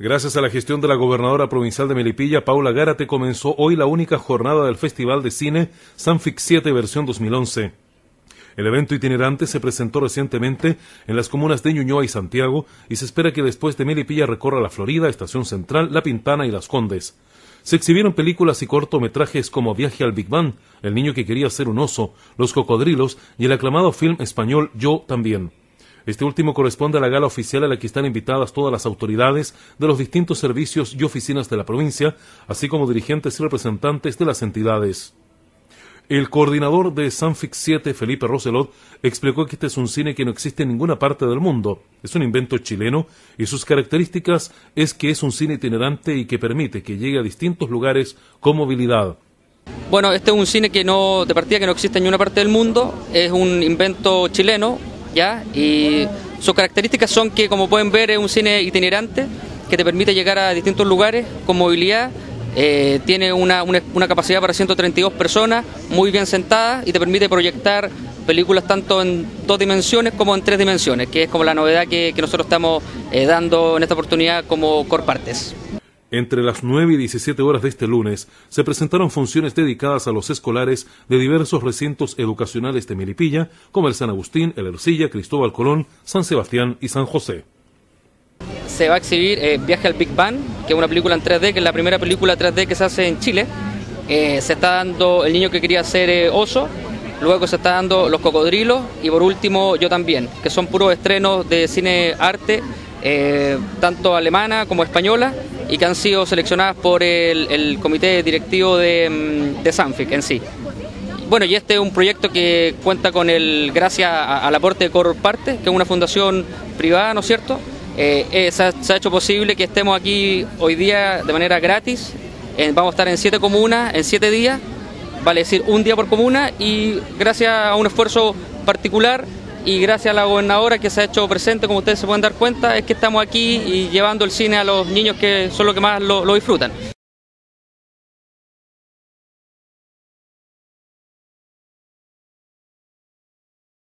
Gracias a la gestión de la gobernadora provincial de Melipilla, Paula Gárate, comenzó hoy la única jornada del Festival de Cine Sanfic 7 versión 2011. El evento itinerante se presentó recientemente en las comunas de Ñuñoa y Santiago y se espera que después de Melipilla recorra la Florida, Estación Central, La Pintana y Las Condes. Se exhibieron películas y cortometrajes como Viaje al Big Bang, El niño que quería ser un oso, Los cocodrilos y el aclamado film español Yo también. Este último corresponde a la gala oficial a la que están invitadas todas las autoridades de los distintos servicios y oficinas de la provincia, así como dirigentes y representantes de las entidades. El coordinador de Sanfix 7, Felipe Roselot, explicó que este es un cine que no existe en ninguna parte del mundo. Es un invento chileno y sus características es que es un cine itinerante y que permite que llegue a distintos lugares con movilidad. Bueno, este es un cine que no, de partida que no existe en ninguna parte del mundo, es un invento chileno, y sus características son que, como pueden ver, es un cine itinerante que te permite llegar a distintos lugares con movilidad. Eh, tiene una, capacidad para 132 personas, muy bien sentadas, y te permite proyectar películas tanto en dos dimensiones como en tres dimensiones, que es como la novedad que, nosotros estamos eh, dando en esta oportunidad como Corpartes. Entre las 9 y 17 horas de este lunes se presentaron funciones dedicadas a los escolares de diversos recintos educacionales de Melipilla, como el San Agustín, el Ercilla, Cristóbal Colón, San Sebastián y San José. Se va a exhibir eh, Viaje al Big Bang, que es una película en 3D, que es la primera película 3D que se hace en Chile. Eh, se está dando El niño que quería ser eh, oso, luego se está dando Los cocodrilos y por último Yo también, que son puros estrenos de cine arte, tanto alemana como española y que han sido seleccionadas por el, comité directivo de, mm, de, Sanfic en sí. Bueno, y este es un proyecto que cuenta con el, gracias al aporte de Cor Parte, que es una fundación privada, ¿no es cierto? Eh, eh, se, ha, hecho posible que estemos aquí hoy día de manera gratis. vamos a estar en siete comunas en siete días, vale decir un día por comuna, y gracias a un esfuerzo particular y gracias a la gobernadora que se ha hecho presente, como ustedes se pueden dar cuenta, es que estamos aquí y llevando el cine a los niños que son los que más lo, lo disfrutan.